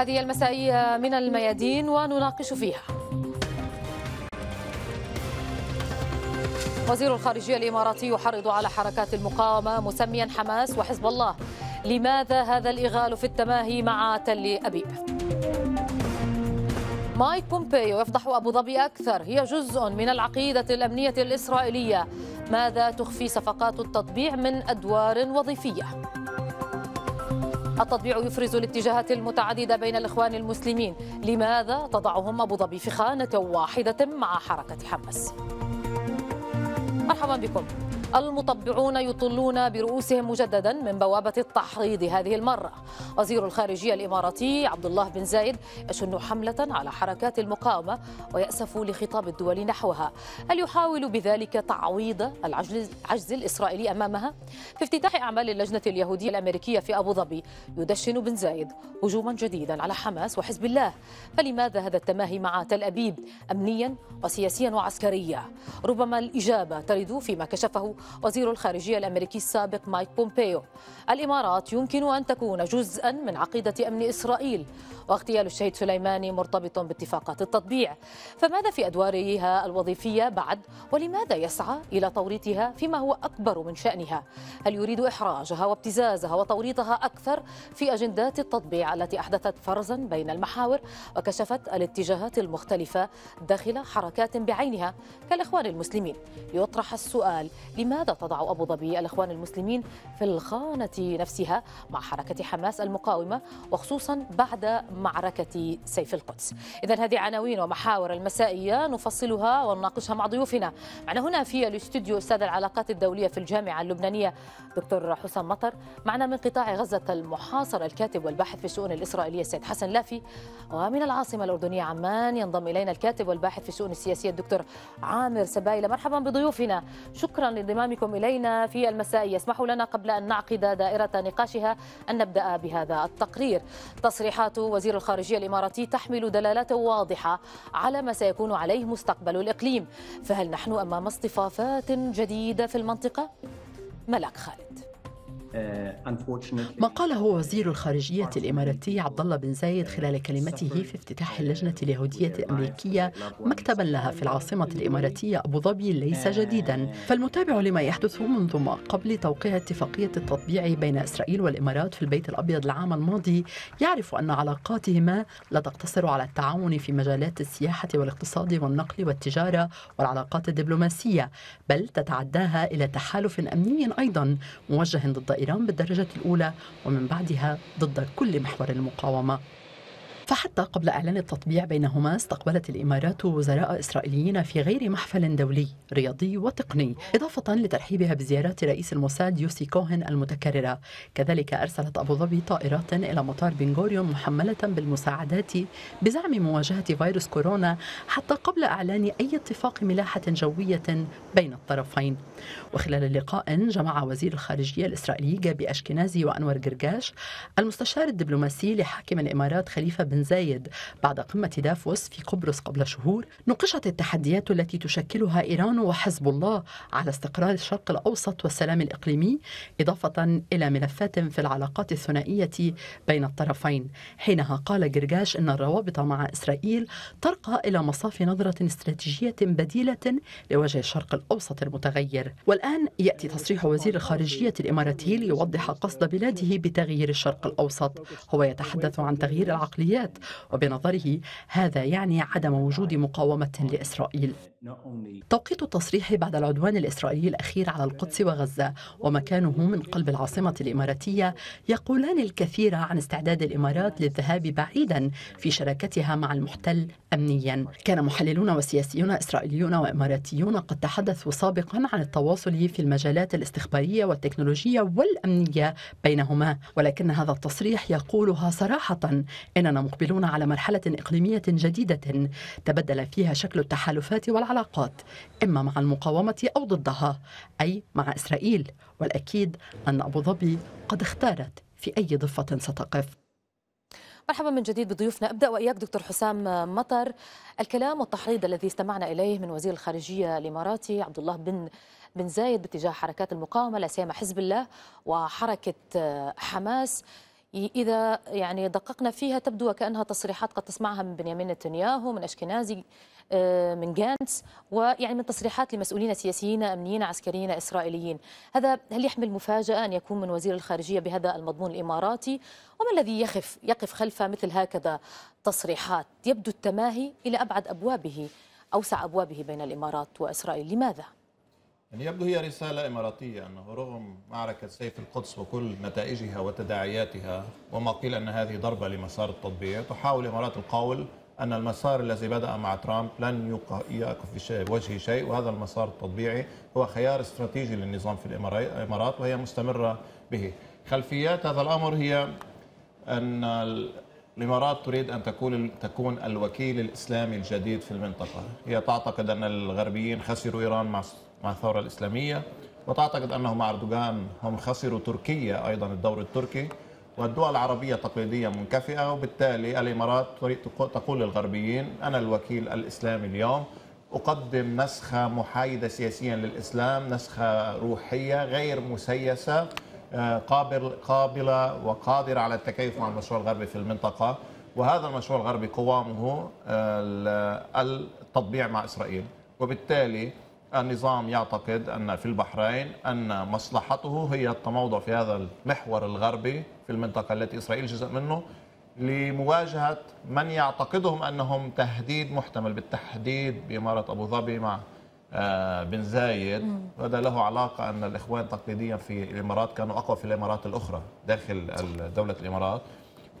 هذه المسائية من الميادين ونناقش فيها وزير الخارجية الإماراتي يحرض على حركات المقاومة مسميا حماس وحزب الله لماذا هذا الإغال في التماهي مع تل أبيب؟ مايك بومبيو يفضح أبو ظبي أكثر هي جزء من العقيدة الأمنية الإسرائيلية ماذا تخفي صفقات التطبيع من أدوار وظيفية؟ التطبيع يفرز الاتجاهات المتعددة بين الإخوان المسلمين لماذا تضعهم أبو ظبي في خانة واحدة مع حركة حماس؟ مرحبا بكم المطبعون يطلون برؤوسهم مجددا من بوابة التحريض هذه المرة. وزير الخارجية الإماراتي عبد الله بن زايد يشن حملة على حركات المقاومة ويأسف لخطاب الدول نحوها. هل يحاول بذلك تعويض العجز الإسرائيلي أمامها؟ في افتتاح أعمال اللجنة اليهودية الأمريكية في أبو ظبي يدشن بن زايد هجوما جديدا على حماس وحزب الله. فلماذا هذا التماهي مع تل أبيب؟ أمنيا وسياسيا وعسكريا. ربما الإجابة ترد فيما كشفه وزير الخارجية الأمريكي السابق مايك بومبيو. الإمارات يمكن أن تكون جزءا من عقيدة أمن إسرائيل واغتيال الشهيد سليماني مرتبط باتفاقات التطبيع. فماذا في أدوارها الوظيفية بعد؟ ولماذا يسعى إلى توريطها فيما هو أكبر من شأنها؟ هل يريد إحراجها وابتزازها وتوريطها أكثر في أجندات التطبيع التي أحدثت فرزا بين المحاور وكشفت الاتجاهات المختلفة داخل حركات بعينها؟ كالإخوان المسلمين. يطرح السؤال لماذا تضع أبو ظبي الإخوان المسلمين في الخانة نفسها مع حركة حماس المقاومة وخصوصا بعد معركة سيف القدس؟ إذا هذه عناوين ومحاور المسائية نفصلها ونناقشها مع ضيوفنا. معنا هنا في الاستوديو أستاذ العلاقات الدولية في الجامعة اللبنانية دكتور حسام مطر. معنا من قطاع غزة المحاصر الكاتب والباحث في الشؤون الإسرائيلية السيد حسن لافي ومن العاصمة الأردنية عمان ينضم إلينا الكاتب والباحث في الشؤون السياسية الدكتور عامر سبايلة. مرحبا بضيوفنا. شكرا لانضمامكم إلينا في المسائية اسمحوا لنا قبل أن نعقد دائرة نقاشها أن نبدأ بهذا التقرير. تصريحات وزير الخارجية الإماراتي تحمل دلالات واضحة على ما سيكون عليه مستقبل الإقليم. فهل نحن أمام اصطفافات جديدة في المنطقة؟ ملاك خالد. ما قاله وزير الخارجية الإماراتي عبد الله بن زايد خلال كلمته في افتتاح اللجنة اليهودية الأمريكية مكتبا لها في العاصمة الإماراتية أبو ظبي ليس جديدا. فالمتابع لما يحدث منذ ما قبل توقيع اتفاقية التطبيع بين إسرائيل والإمارات في البيت الأبيض العام الماضي يعرف أن علاقاتهما لا تقتصر على التعاون في مجالات السياحة والاقتصاد والنقل والتجارة والعلاقات الدبلوماسية بل تتعداها إلى تحالف أمني أيضا موجه ضد إيران بالدرجة الأولى ومن بعدها ضد كل محور المقاومة. فحتى قبل إعلان التطبيع بينهما استقبلت الإمارات وزراء إسرائيليين في غير محفل دولي رياضي وتقني إضافة لترحيبها بزيارات رئيس الموساد يوسي كوهن المتكررة. كذلك أرسلت أبو ظبي طائرات إلى مطار بنغوريون محملة بالمساعدات بزعم مواجهة فيروس كورونا حتى قبل إعلان أي اتفاق ملاحة جوية بين الطرفين. وخلال اللقاء جمع وزير الخارجية الإسرائيلي جابي أشكنازي وأنور جرجاش المستشار الدبلوماسي لحاكم الإمارات خليفة بن زايد. بعد قمة دافوس في قبرص قبل شهور نوقشت التحديات التي تشكلها إيران وحزب الله على استقرار الشرق الأوسط والسلام الإقليمي إضافة إلى ملفات في العلاقات الثنائية بين الطرفين. حينها قال جرجاش أن الروابط مع إسرائيل ترقى إلى مصاف نظرة استراتيجية بديلة لوجه الشرق الأوسط المتغير. والآن يأتي تصريح وزير الخارجية الإماراتي ليوضح قصد بلاده بتغيير الشرق الأوسط. هو يتحدث عن تغيير العقليات وبنظره هذا يعني عدم وجود مقاومة لإسرائيل. توقيت التصريح بعد العدوان الإسرائيلي الأخير على القدس وغزة ومكانه من قلب العاصمة الإماراتية يقولان الكثير عن استعداد الإمارات للذهاب بعيدا في شراكتها مع المحتل أمنيا. كان محللون وسياسيون إسرائيليون وإماراتيون قد تحدثوا سابقا عن التواصل في المجالات الاستخبارية والتكنولوجية والأمنية بينهما ولكن هذا التصريح يقولها صراحة إننا مقبلون على مرحلة إقليمية جديدة تبدل فيها شكل التحالفات والعلاقات إما مع المقاومة أو ضدها أي مع إسرائيل. والأكيد أن أبو ظبي قد اختارت في أي ضفة ستقف. مرحبا من جديد بضيوفنا. أبدأ وإياك دكتور حسام مطر. الكلام والتحريض الذي استمعنا إليه من وزير الخارجية الإماراتي عبد الله بن بن زايد باتجاه حركات المقاومة لا سيما حزب الله وحركة حماس. إذا يعني دققنا فيها تبدو وكأنها تصريحات قد تسمعها من بنيامين نتنياهو من أشكنازي آه، من جانتس ويعني من تصريحات لمسؤولين سياسيين أمنيين عسكريين إسرائيليين. هذا هل يحمل مفاجأة أن يكون من وزير الخارجية بهذا المضمون الإماراتي؟ وما الذي يخف يقف خلف مثل هكذا تصريحات؟ يبدو التماهي إلى أبعد أبوابه أوسع أبوابه بين الإمارات وإسرائيل. لماذا؟ يعني يبدو هي رسالة إماراتية أنه رغم معركة سيف القدس وكل نتائجها وتداعياتها وما قيل أن هذه ضربة لمسار التطبيع تحاول الإمارات القول أن المسار الذي بدأ مع ترامب لن يقف بوجه شيء وهذا المسار التطبيعي هو خيار استراتيجي للنظام في الإمارات وهي مستمرة به. خلفيات هذا الأمر هي أن الإمارات تريد أن تكون تكون الوكيل الإسلامي الجديد في المنطقة. هي تعتقد أن الغربيين خسروا إيران مع مع الثورة الإسلامية وتعتقد أنه مع أردوغان هم خسروا تركيا أيضا الدور التركي والدول العربية تقليدية منكفئة وبالتالي الإمارات تريد تقول للغربيين أنا الوكيل الإسلامي اليوم أقدم نسخة محايدة سياسيا للإسلام نسخة روحية غير مسيسة آه، قابل قابلة وقادرة على التكيف مع المشروع الغربي في المنطقة. وهذا المشروع الغربي قوامه آه، التطبيع مع إسرائيل. وبالتالي النظام يعتقد أن في البحرين أن مصلحته هي التموضع في هذا المحور الغربي في المنطقة التي إسرائيل جزء منه لمواجهة من يعتقدهم أنهم تهديد محتمل بالتحديد بإمارة أبو ظبي مع آه، بن زايد. وهذا له علاقة أن الإخوان تقليديا في الإمارات كانوا أقوى في الإمارات الأخرى داخل دولة الإمارات.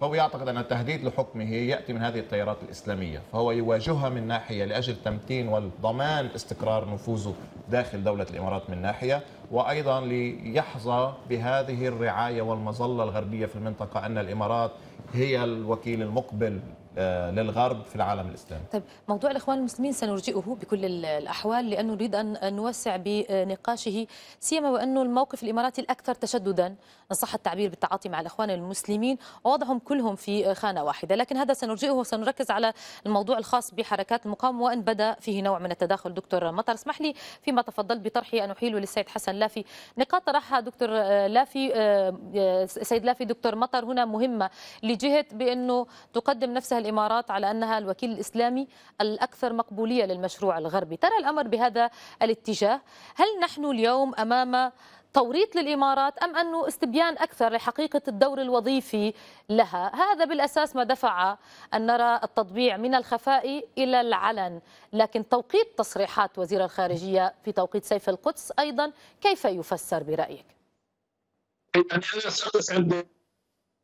فهو يعتقد أن التهديد لحكمه يأتي من هذه التيارات الإسلامية. فهو يواجهها من ناحية لأجل تمتين والضمان استقرار نفوذه داخل دولة الإمارات من ناحية وأيضا ليحظى بهذه الرعاية والمظلة الغربية في المنطقة أن الإمارات هي الوكيل المقبل آه، للغرب في العالم الإسلامي. طيب موضوع الإخوان المسلمين سنرجئه بكل الأحوال لأنه نريد ان نوسع بنقاشه سيما وانه الموقف الإماراتي الأكثر تشددا. ان صح التعبير بالتعاطي مع الإخوان المسلمين ووضعهم كلهم في خانة واحدة، لكن هذا سنرجئه وسنركز على الموضوع الخاص بحركات المقاومه وإن بدأ فيه نوع من التداخل. دكتور مطر، اسمح لي فيما تفضل بطرحي أن احيله للسيد حسن لافي، نقاط طرحها دكتور لافي آه، سيد لافي دكتور مطر هنا مهمة لجهة بأنه تقدم نفسها الإمارات على أنها الوكيل الإسلامي الأكثر مقبولية للمشروع الغربي. ترى الأمر بهذا الاتجاه. هل نحن اليوم أمام توريط للإمارات أم أنه استبيان أكثر لحقيقة الدور الوظيفي لها؟ هذا بالأساس ما دفع أن نرى التطبيع من الخفاء إلى العلن. لكن توقيت تصريحات وزير الخارجية في توقيت سيف القدس أيضا كيف يفسر برأيك؟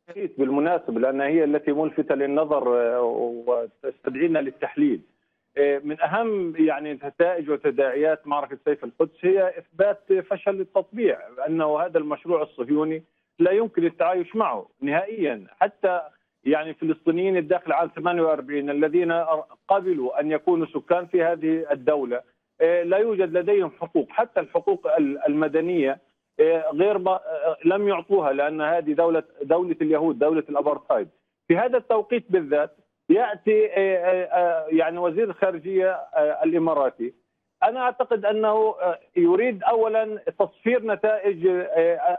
أنا بالمناسبة لأنها هي التي ملفتة للنظر آه، وتستدعينا للتحليل. آه، من أهم يعني نتائج وتداعيات معركة سيف القدس هي إثبات فشل التطبيع أنه هذا المشروع الصهيوني لا يمكن التعايش معه نهائيا. حتى يعني فلسطينيين الداخل عام 48 الذين قبلوا أن يكونوا سكان في هذه الدولة آه، لا يوجد لديهم حقوق. حتى الحقوق المدنية غير ما لم يعطوها لأن هذه دولة دولة اليهود دولة الابارتايد في هذا التوقيت بالذات يأتي آه، آه، آه، يعني وزير الخارجية الإماراتي. أنا أعتقد أنه يريد اولا تصفير نتائج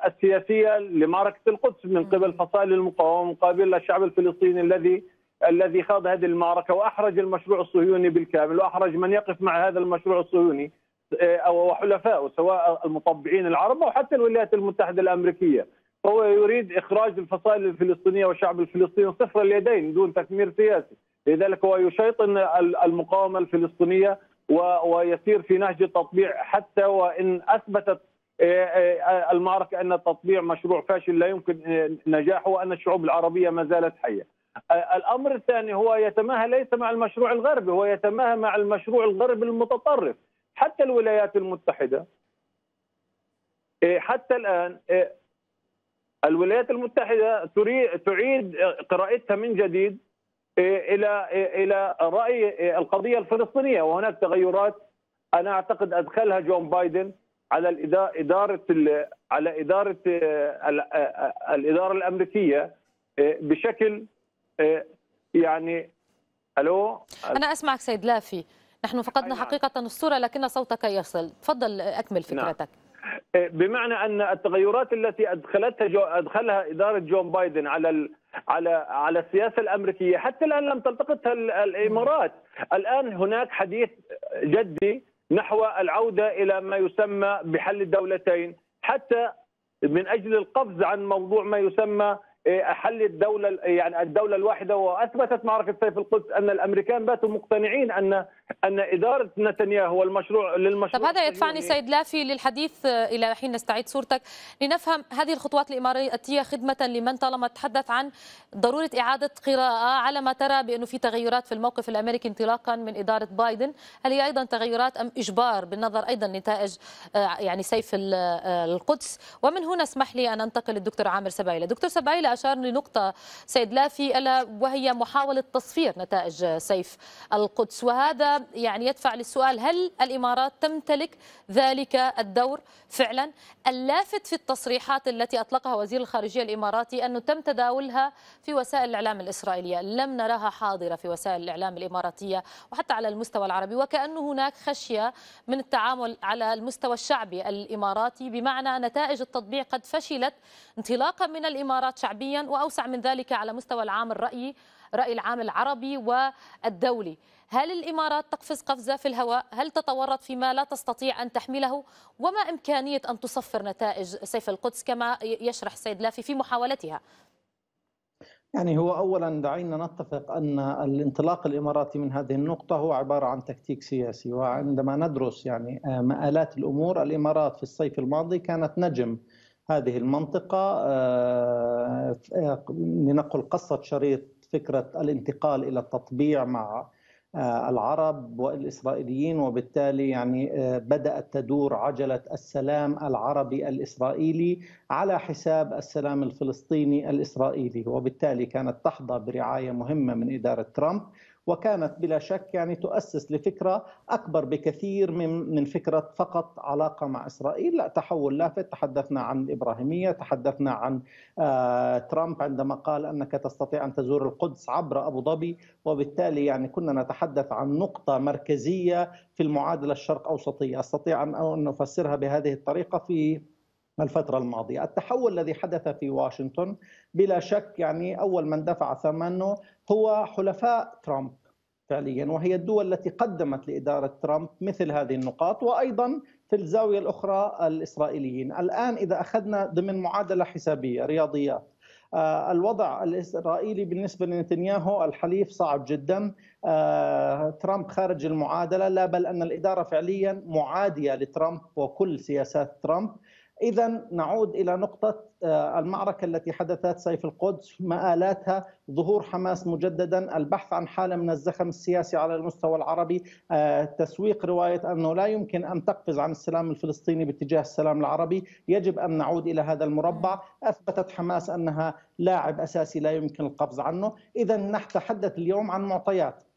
السياسية لمعركة القدس من قبل فصائل المقاومة مقابل الشعب الفلسطيني الذي الذي خاض هذه المعركة وأحرج المشروع الصهيوني بالكامل وأحرج من يقف مع هذا المشروع الصهيوني. أو حلفائه سواء المطبعين العرب أو حتى الولايات المتحدة الأمريكية. فهو يريد إخراج الفصائل الفلسطينية والشعب الفلسطيني صفر اليدين دون تثمير سياسي. لذلك هو يشيطن المقاومة الفلسطينية ويسير في نهج التطبيع حتى وإن أثبتت آه، آه، المعركة أن التطبيع مشروع فاشل لا يمكن نجاحه وأن الشعوب العربية ما زالت حية. الأمر الثاني هو يتماهى ليس مع المشروع الغربي هو يتماهى مع المشروع الغربي المتطرف. حتى الولايات المتحدة إيه، حتى الآن إيه، الولايات المتحدة تريد تعيد قراءتها من جديد إيه، إلى إلى رأي القضية الفلسطينية. وهناك تغيرات أنا أعتقد أدخلها جون بايدن على إدارة على إدارة الإدارة الأمريكية بشكل يعني ألو؟ أنا أسمعك سيد لافي. نحن فقدنا حقيقة الصورة لكن صوتك يصل. تفضل أكمل نعم. فكرتك. بمعنى أن التغيرات التي أدخلتها جو أدخلها إدارة جون بايدن على ال على على السياسة الأمريكية حتى الآن لم تلتقطها الإمارات. الآن هناك حديث جدي نحو العودة إلى ما يسمى بحل الدولتين حتى من أجل القفز عن موضوع ما يسمى حل الدولة يعني الدولة الواحدة وأثبتت معركة سيف القدس أن الأمريكان باتوا مقتنعين أن أن إدارة نتنياهو والمشروع للمشروع طب هذا يدفعني سيد لافي للحديث إلى حين نستعيد صورتك. لنفهم هذه الخطوات الإماراتية خدمة لمن طالما تحدث عن ضرورة إعادة قراءة على ما ترى بأنه في تغيرات في الموقف الأمريكي انطلاقا من إدارة بايدن. هل هي أيضا تغيرات أم إجبار بالنظر أيضا نتائج آه، يعني سيف آه، القدس؟ ومن هنا اسمح لي أن أنتقل للدكتور عامر سبايلة. دكتور سبايلة أشار لنقطة. سيد لافي ألا وهي محاولة تصفير نتائج سيف القدس؟ وهذا يعني يدفع للسؤال هل الإمارات تمتلك ذلك الدور فعلا؟ اللافت في التصريحات التي أطلقها وزير الخارجية الإماراتي أنه تم تداولها في وسائل الإعلام الإسرائيلية. لم نراها حاضرة في وسائل الإعلام الإماراتية وحتى على المستوى العربي وكأنه هناك خشية من التعامل على المستوى الشعبي الإماراتي بمعنى نتائج التطبيع قد فشلت انطلاقا من الإمارات شعبيا وأوسع من ذلك على مستوى العام الرأي رأي العام العربي والدولي هل الإمارات تقفز قفزة في الهواء؟ هل تتورط فيما لا تستطيع أن تحمله؟ وما إمكانية أن تصفر نتائج سيف القدس كما يشرح سيد لافي في محاولتها؟ يعني هو اولا دعينا نتفق أن الانطلاق الإماراتي من هذه النقطة هو عبارة عن تكتيك سياسي وعندما ندرس يعني مآلات الأمور الإمارات في الصيف الماضي كانت نجم هذه المنطقة آه، لنقل قصة شريط فكرة الانتقال إلى التطبيع مع آه، العرب والإسرائيليين وبالتالي يعني آه، بدأت تدور عجلة السلام العربي الإسرائيلي على حساب السلام الفلسطيني الإسرائيلي وبالتالي كانت تحظى برعاية مهمة من إدارة ترامب. وكانت بلا شك يعني تؤسس لفكرة أكبر بكثير من من فكرة فقط علاقة مع إسرائيل، لا تحول لافت، تحدثنا عن الإبراهيمية، تحدثنا عن آه ترامب عندما قال أنك تستطيع أن تزور القدس عبر أبو ظبي، وبالتالي يعني كنا نتحدث عن نقطة مركزية في المعادلة الشرق أوسطية، أستطيع أن أفسرها بهذه الطريقة في الفترة الماضية. التحول الذي حدث في واشنطن بلا شك يعني أول من دفع ثمنه هو حلفاء ترامب فعليا وهي الدول التي قدمت لإدارة ترامب مثل هذه النقاط وأيضا في الزاوية الأخرى الإسرائيليين. الآن إذا أخذنا ضمن معادلة حسابية رياضيات آه، الوضع الإسرائيلي بالنسبة لنتنياهو الحليف صعب جدا. آه، ترامب خارج المعادلة لا بل أن الإدارة فعليا معادية لترامب وكل سياسات ترامب. إذا نعود إلى نقطة آه، المعركة التي حدثت سيف القدس مآلاتها ظهور حماس مجددا البحث عن حالة من الزخم السياسي على المستوى العربي آه، تسويق رواية أنه لا يمكن أن تقفز عن السلام الفلسطيني باتجاه السلام العربي يجب أن نعود إلى هذا المربع. أثبتت حماس أنها لاعب أساسي لا يمكن القفز عنه. إذا نتحدث اليوم عن معطيات.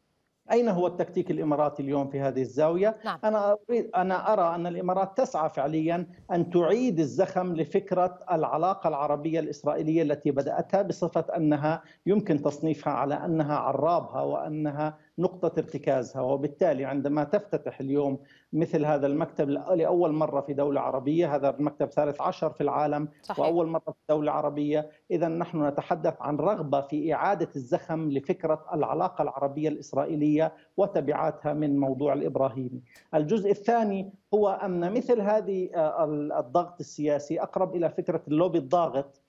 أين هو التكتيك الإماراتي اليوم في هذه الزاوية؟ نعم. أنا أريد أنا أرى أن الإمارات تسعى فعليا أن تعيد الزخم لفكرة العلاقة العربية الإسرائيلية التي بدأتها بصفة أنها يمكن تصنيفها على أنها عرابها وأنها نقطة ارتكازها وبالتالي عندما تفتتح اليوم مثل هذا المكتب لأول مرة في دولة عربية هذا المكتب ثالث عشر في العالم صحيح. وأول مرة في دولة عربية إذا نحن نتحدث عن رغبة في إعادة الزخم لفكرة العلاقة العربية الإسرائيلية وتبعاتها من موضوع الإبراهيمي الجزء الثاني هو أن مثل هذه آه، الضغط السياسي أقرب إلى فكرة اللوبي الضاغط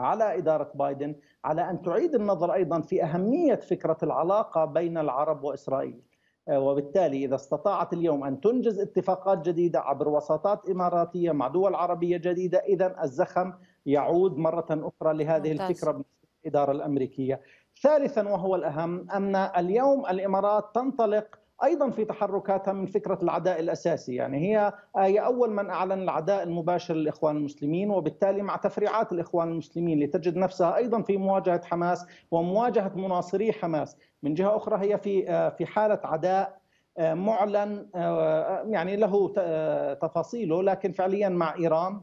على إدارة بايدن على أن تعيد النظر أيضا في أهمية فكرة العلاقة بين العرب وإسرائيل آه، وبالتالي إذا استطاعت اليوم أن تنجز اتفاقات جديدة عبر وساطات إماراتية مع دول عربية جديدة إذا الزخم يعود مرة أخرى لهذه ممتاز. الفكرة الإدارة الأمريكية ثالثا وهو الأهم أن اليوم الإمارات تنطلق أيضا في تحركاتها من فكرة العداء الأساسي، يعني هي هي أول من أعلن العداء المباشر للاخوان المسلمين وبالتالي مع تفريعات الإخوان المسلمين لتجد نفسها أيضا في مواجهة حماس ومواجهة مناصري حماس، من جهة أخرى هي في في حالة عداء آه، معلن آه، يعني له تفاصيله لكن فعليا مع إيران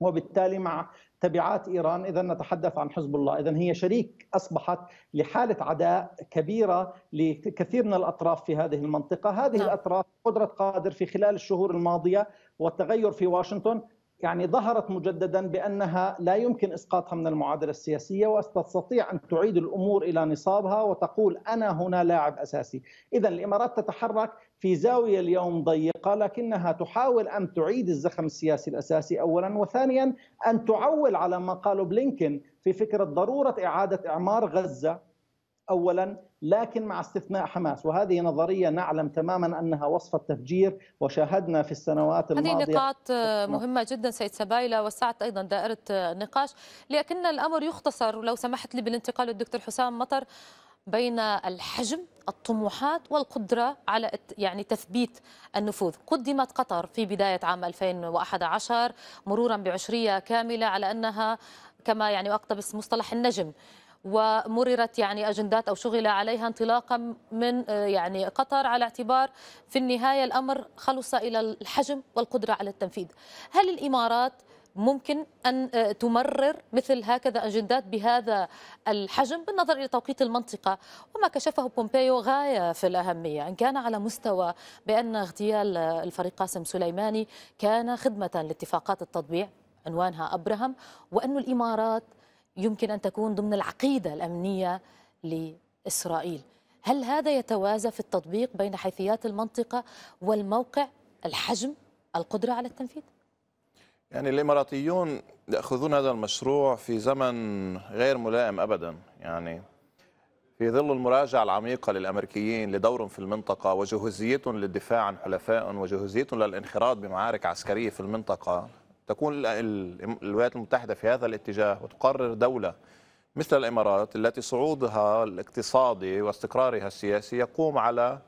وبالتالي مع تبعات إيران اذا نتحدث عن حزب الله، اذا هي شريك أصبحت لحالة عداء كبيرة لكثير من الأطراف في هذه المنطقة، هذه نعم. الأطراف قدرة قادر في خلال الشهور الماضية والتغير في واشنطن يعني ظهرت مجددا بأنها لا يمكن إسقاطها من المعادلة السياسية وتستطيع أن تعيد الأمور إلى نصابها وتقول أنا هنا لاعب أساسي، اذا الإمارات تتحرك في زاوية اليوم ضيقة لكنها تحاول أن تعيد الزخم السياسي الأساسي اولا وثانيا أن تعول على ما قاله بلينكن في فكرة ضرورة إعادة إعمار غزة. اولا لكن مع استثناء حماس. وهذه نظرية نعلم تماما أنها وصفه تفجير وشاهدنا في السنوات الماضية. هذه نقاط مهمة جدا سيد سبايله وسعت أيضا دائرة النقاش. لكن الأمر يختصر لو سمحت لي بالانتقال للدكتور حسام مطر بين الحجم الطموحات والقدرة على يعني تثبيت النفوذ. قدمت قطر في بداية عام 2011 مرورا بعشرية كاملة على أنها كما يعني أقتبس مصطلح النجم. ومررت يعني أجندات أو شغل عليها انطلاقا من آه، يعني قطر على اعتبار في النهاية الأمر خلص إلى الحجم والقدرة على التنفيذ. هل الإمارات ممكن أن آه، تمرر مثل هكذا أجندات بهذا الحجم بالنظر إلى توقيت المنطقة وما كشفه بومبيو غاية في الأهمية إن كان على مستوى بأن اغتيال الفريق قاسم سليماني كان خدمة لاتفاقات التطبيع عنوانها أبراهام وأن الإمارات يمكن أن تكون ضمن العقيدة الأمنية لإسرائيل هل هذا يتوازى في التطبيق بين حيثيات المنطقة والموقع الحجم القدرة على التنفيذ؟ يعني الإماراتيون يأخذون هذا المشروع في زمن غير ملائم أبدا يعني في ظل المراجعة العميقة للأمريكيين لدورهم في المنطقة وجهوزيتهم للدفاع عن حلفائهم وجهوزيتهم للانخراط بمعارك عسكرية في المنطقة تكون الولايات المتحدة في هذا الاتجاه وتقرر دولة مثل الإمارات التي صعودها الاقتصادي واستقرارها السياسي يقوم على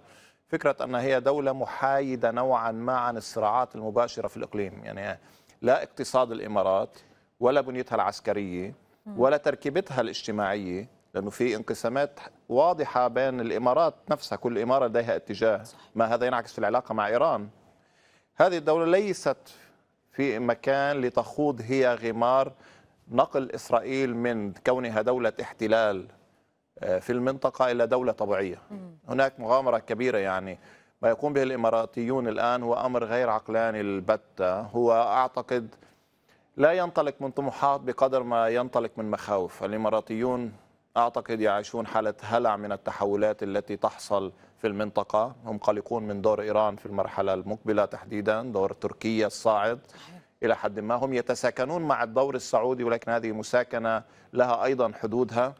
فكرة أنها هي دولة محايدة نوعا ما عن الصراعات المباشرة في الإقليم. يعني لا اقتصاد الإمارات ولا بنيتها العسكرية ولا تركيبتها الاجتماعية لأنه في انقسامات واضحة بين الإمارات نفسها كل إمارة لديها اتجاه ما هذا ينعكس في العلاقة مع إيران. هذه الدولة ليست في مكان لتخوض هي غمار نقل إسرائيل من كونها دولة احتلال آه، في المنطقة إلى دولة طبيعية. هناك مغامرة كبيرة يعني. ما يقوم به الإماراتيون الآن هو أمر غير عقلاني البتة. هو أعتقد لا ينطلق من طموحات بقدر ما ينطلق من مخاوف. الإماراتيون أعتقد يعيشون حالة هلع من التحولات التي تحصل في المنطقة. هم قلقون من دور إيران في المرحلة المقبلة تحديدا دور تركيا الصاعد. إلى حد ما هم يتساكنون مع الدور السعودي ولكن هذه مساكنة لها أيضا حدودها.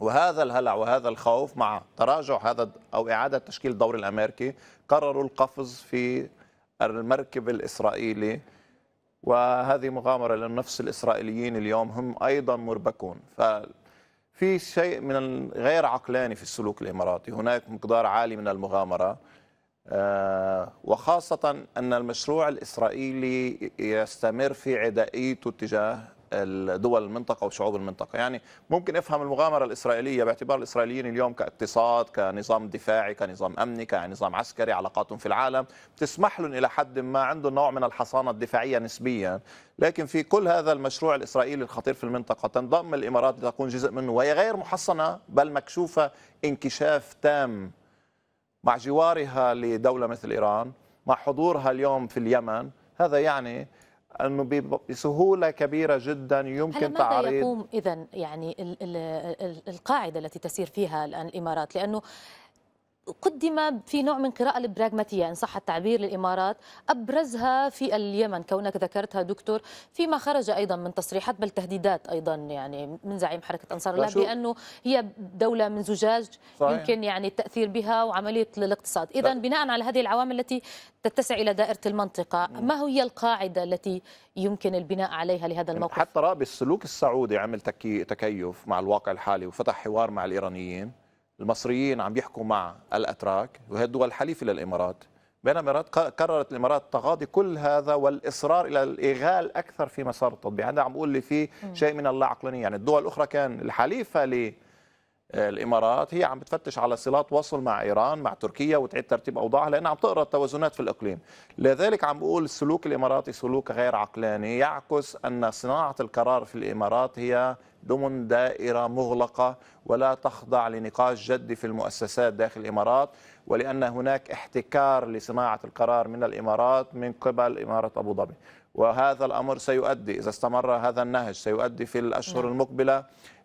وهذا الهلع وهذا الخوف مع تراجع هذا أو إعادة تشكيل الدور الأمريكي قرروا القفز في المركب الإسرائيلي. وهذه مغامرة لنفس الإسرائيليين اليوم. هم أيضا مربكون. ف في شيء من الغير عقلاني في السلوك الإماراتي، هناك مقدار عالي من المغامرة. آه، وخاصة أن المشروع الإسرائيلي يستمر في عدائيته تجاه دول المنطقة وشعوب المنطقة. يعني ممكن افهم المغامرة الإسرائيلية باعتبار الإسرائيليين اليوم كاقتصاد كنظام دفاعي كنظام أمني كنظام عسكري علاقاتهم في العالم تسمح لهم إلى حد ما عندهم نوع من الحصانة الدفاعية نسبيا. لكن في كل هذا المشروع الإسرائيلي الخطير في المنطقة تنضم الإمارات لتكون جزء منه وهي غير محصنة بل مكشوفة انكشاف تام مع جوارها لدولة مثل إيران مع حضورها اليوم في اليمن. هذا يعني أنه بسهولة كبيرة جدا يمكن تعريض يقوم اذا يعني القاعدة التي تسير فيها الان الإمارات؟ لأنه قدم في نوع من قراءة البراغماتية إن صح التعبير للإمارات أبرزها في اليمن كونك ذكرتها دكتور. فيما خرج أيضا من تصريحات بل تهديدات أيضا يعني من زعيم حركة أنصار الله بأنه هي دولة من زجاج صحيح. يمكن يعني التأثير بها وعملية الاقتصاد إذا بناء على هذه العوامل التي تتسع إلى دائرة المنطقة ما هي القاعدة التي يمكن البناء عليها لهذا الموقف؟ حتى رأى السلوك السعودي عمل تكيف مع الواقع الحالي وفتح حوار مع الإيرانيين. المصريين عم يحكوا مع الأتراك وهي الدول الحليفة للإمارات. بينما قررت الإمارات تغاضي كل هذا والإصرار إلى الاغال أكثر في مسار التطبيع هذا عم بقول لي في شيء من اللا عقلانيه يعني الدول الأخرى كان الحليفة الإمارات هي عم بتفتش على صلات وصل مع إيران مع تركيا وتعيد ترتيب أوضاعها لأنها عم تقرأ التوازنات في الإقليم. لذلك عم بقول السلوك الإماراتي سلوك غير عقلاني. يعكس أن صناعة القرار في الإمارات هي ضمن دائرة مغلقة ولا تخضع لنقاش جدي في المؤسسات داخل الإمارات ولأن هناك احتكار لصناعة القرار من الإمارات من قبل إمارة أبو ظبي. وهذا الأمر سيؤدي إذا استمر هذا النهج سيؤدي في الأشهر نعم.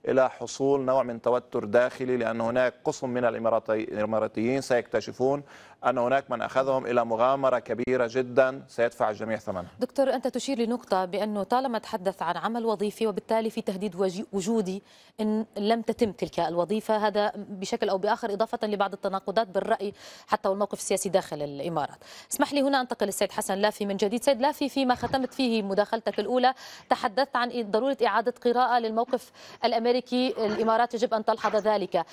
إلى حصول نوع من توتر داخلي لأن هناك قسم من الإماراتيين سيكتشفون أن هناك من أخذهم إلى مغامرة كبيرة جدا سيدفع الجميع ثمنها دكتور أنت تشير لنقطة بأنه طالما تحدث عن عمل وظيفي وبالتالي في تهديد وجودي إن لم تتم تلك الوظيفة هذا بشكل أو بآخر إضافة لبعض التناقضات بالرأي حتى والموقف السياسي داخل الإمارات. اسمح لي هنا أنتقل للسيد حسن لافي من جديد. سيد لافي فيما ختمت فيه مداخلتك الأولى تحدثت عن ضرورة إعادة قراءة للموقف الأمريكي الإمارات يجب أن تلحظ ذلك.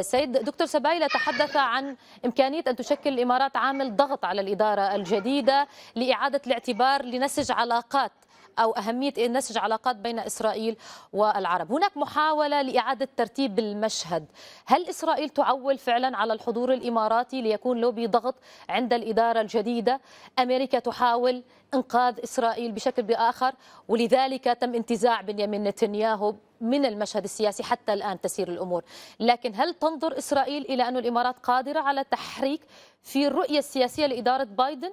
سيد دكتور سبايلة تحدث عن إمكانية أن تشكل الإمارات عامل ضغط على الإدارة الجديدة لإعادة الاعتبار لنسج علاقات أو أهمية نسج علاقات بين إسرائيل والعرب. هناك محاولة لإعادة ترتيب المشهد. هل إسرائيل تعول فعلا على الحضور الإماراتي ليكون له بضغط عند الإدارة الجديدة؟ أمريكا تحاول إنقاذ إسرائيل بشكل بآخر ولذلك تم انتزاع بنيامين نتنياهو من المشهد السياسي حتى الآن تسير الأمور. لكن هل تنظر إسرائيل إلى أن الإمارات قادرة على تحريك في الرؤية السياسية لإدارة بايدن؟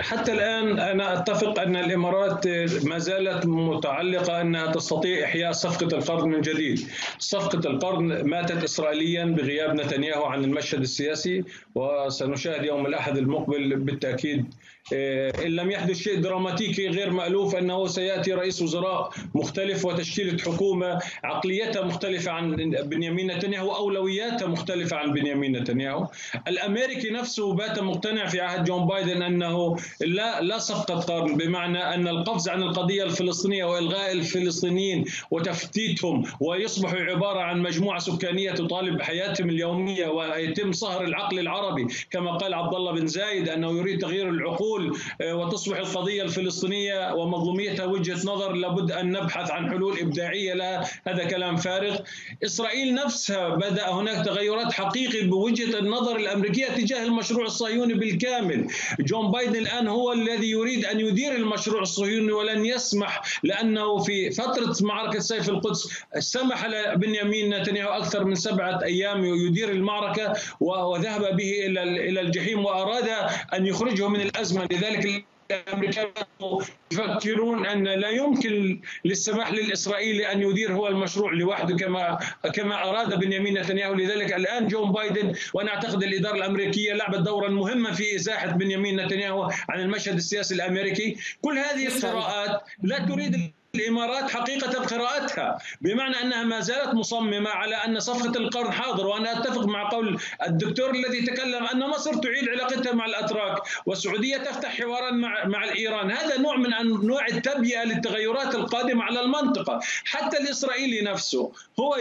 حتى الآن أنا أتفق أن الإمارات ما زالت متعلقة أنها تستطيع إحياء صفقة القرن من جديد. صفقة القرن ماتت إسرائيليا بغياب نتنياهو عن المشهد السياسي وسنشاهد يوم الأحد المقبل بالتأكيد. إيه، إن لم يحدث شيء دراماتيكي غير مألوف أنه سيأتي رئيس وزراء مختلف وتشكيلة حكومة عقليتها مختلفة عن بنيامين نتنياهو وأولوياتها مختلفة عن بنيامين نتنياهو. الأمريكي نفسه بات مقتنع في عهد جون بايدن أنه لا لا صفقة قرن بمعنى أن القفز عن القضية الفلسطينية وإلغاء الفلسطينيين وتفتيتهم ويصبحوا عبارة عن مجموعة سكانية تطالب بحياتهم اليومية ويتم صهر العقل العربي كما قال عبد الله بن زايد أنه يريد تغيير العقول آه، وتصبح القضية الفلسطينية ومظلوميتها وجهة نظر لابد أن نبحث عن حلول إبداعية لها. هذا كلام فارغ. إسرائيل نفسها بدأ هناك تغيرات حقيقية بوجهة النظر الأمريكية تجاه المشروع الصهيوني بالكامل. جون بايدن الآن هو الذي يريد أن يدير المشروع الصهيوني ولن يسمح لأنه في فترة معركة سيف القدس سمح لبنيامين نتنياهو أكثر من سبعة أيام يدير المعركة وذهب به إلى الجحيم وأراد أن يخرجه من الأزمة. لذلك الأمريكان يفكرون أن لا يمكن للسماح للاسرائيلي أن يدير هو المشروع لوحده كما كما أراد بنيامين نتنياهو. لذلك الآن جون بايدن وأنا أعتقد الإدارة الأمريكية لعبت دورا مهما في إزاحة بنيامين نتنياهو عن المشهد السياسي الأمريكي. كل هذه القراءات لا تريد الإمارات حقيقة قراءتها بمعنى أنها ما زالت مصممة على أن صفقه القرن حاضر وأنا أتفق مع قول الدكتور الذي تكلم أن مصر تعيد علاقتها مع الأتراك والسعودية تفتح حوارا مع مع الإيران. هذا نوع من انواع التبيئة للتغيرات القادمة على المنطقة. حتى الإسرائيلي نفسه هو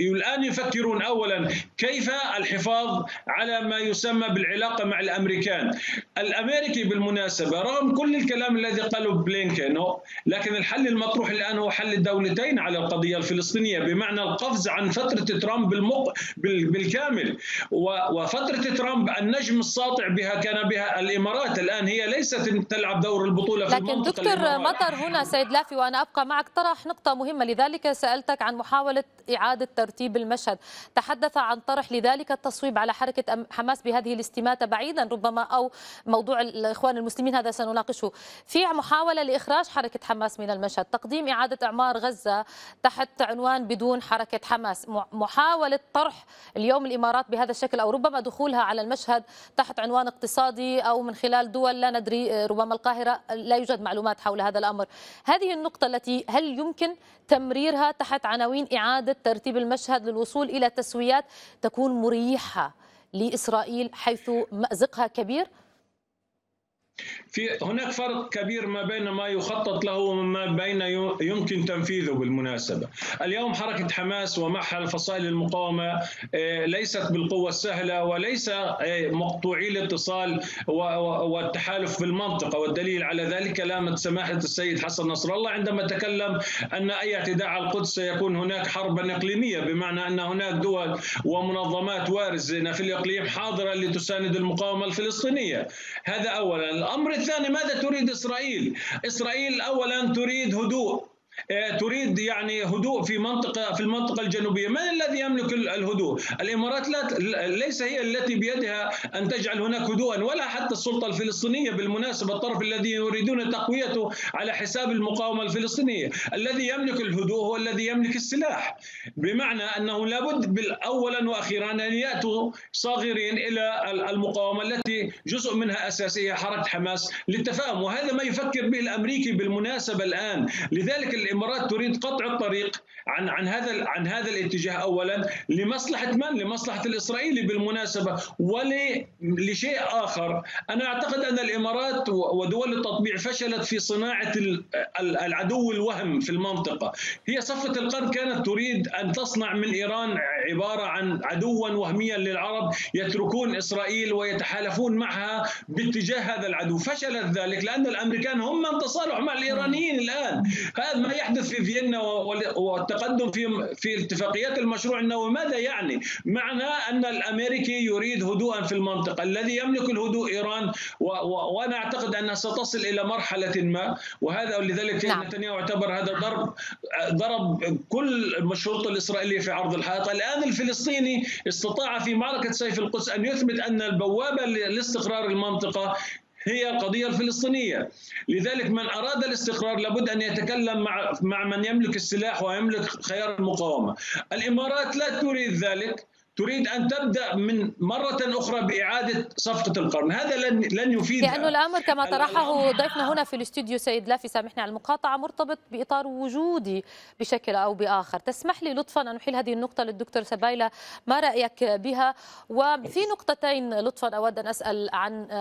الآن يفكرون اولا كيف الحفاظ على ما يسمى بالعلاقة مع الأمريكان. الأمريكي بالمناسبة رغم كل الكلام الذي قاله بلينكن لكن الحل المطروح الآن هو حل الدولتين على القضية الفلسطينية بمعنى القفز عن فترة ترامب بالمق... بالكامل. وفترة ترامب النجم الساطع بها كان بها الإمارات الآن هي ليست تلعب دور البطولة في لكن دكتور مطر هنا سيد لافي وأنا أبقى معك طرح نقطة مهمة لذلك سألتك عن محاولة إعادة ترتيب المشهد. تحدث عن طرح لذلك التصويب على حركة حماس بهذه الاستماتة بعيدا ربما أو موضوع الإخوان المسلمين هذا سنناقشه. في محاولة لإخراج حركة حماس من المشهد. تقديم إعادة إعمار غزة تحت عنوان بدون حركة حماس. محاولة طرح اليوم الإمارات بهذا الشكل أو ربما دخولها على المشهد تحت عنوان اقتصادي أو من خلال دول لا ندري ربما القاهرة لا يوجد معلومات حول هذا الأمر. هذه النقطة التي هل يمكن تمريرها تحت عناوين إعادة ترتيب المشهد للوصول إلى تسويات تكون مريحة لإسرائيل حيث مأزقها كبير؟ في هناك فرق كبير ما بين ما يخطط له وما بين يمكن تنفيذه بالمناسبة. اليوم حركة حماس ومعها الفصائل المقاومة آه، ليست بالقوة السهلة وليس آه، مقطوعي الاتصال والتحالف في المنطقة والدليل على ذلك كلام سماحة السيد حسن نصر الله عندما تكلم أن أي اعتداء على القدس سيكون هناك حربا إقليمية بمعنى أن هناك دول ومنظمات وارزه في الإقليم حاضرة لتساند المقاومة الفلسطينية. هذا اولا، الامر الثاني ماذا تريد إسرائيل؟ إسرائيل اولا تريد هدوء تريد يعني هدوء في منطقة في المنطقة الجنوبية. من الذي يملك الهدوء؟ الإمارات لا ليس هي التي بيدها أن تجعل هناك هدوءا ولا حتى السلطة الفلسطينية بالمناسبة الطرف الذي يريدون تقويته على حساب المقاومة الفلسطينية. الذي يملك الهدوء هو الذي يملك السلاح. بمعنى أنه لابد أولا وأخيرا أن يأتوا صاغرين إلى المقاومة التي جزء منها أساسية حركة حماس للتفاهم. وهذا ما يفكر به الأمريكي بالمناسبة الآن. لذلك الإمارات تريد قطع الطريق عن عن هذا عن هذا الاتجاه اولا لمصلحة من؟ لمصلحة الإسرائيلي بالمناسبة ولشيء آخر. أنا أعتقد أن الإمارات ودول التطبيع فشلت في صناعة العدو الوهم في المنطقة. هي صفه القرن كانت تريد أن تصنع من إيران عبارة عن عدوا وهميا للعرب يتركون إسرائيل ويتحالفون معها باتجاه هذا العدو. فشلت ذلك لأن الأمريكان هم من تصالحوا مع الإيرانيين الآن. هذا ما يحدث في فيينا والتقدم في في اتفاقيات المشروع النووي ماذا يعني؟ معنى أن الأمريكي يريد هدوءا في المنطقة، الذي يملك الهدوء إيران وأنا أعتقد أنها ستصل إلى مرحلة ما وهذا ولذلك نعم. نتنياهو اعتبر هذا ضرب ضرب كل الشرطه الإسرائيلية في عرض الحائط، الآن الفلسطيني استطاع في معركة سيف القدس أن يثبت أن البوابة لاستقرار المنطقة هي القضية الفلسطينية. لذلك من أراد الاستقرار لابد أن يتكلم مع مع من يملك السلاح ويملك خيار المقاومة. الإمارات لا تريد ذلك. تريد أن تبدأ من مرة أخرى بإعادة صفقة القرن. هذا لن لن يفيد لأنه الأمر كما طرحه ضيفنا هنا في الاستوديو سيد لافي سامحني على المقاطعة مرتبط بإطار وجودي بشكل أو بآخر. تسمح لي لطفا أن أحيل هذه النقطة للدكتور سبايله ما رأيك بها؟ وفي نقطتين لطفا أود أن أسأل عن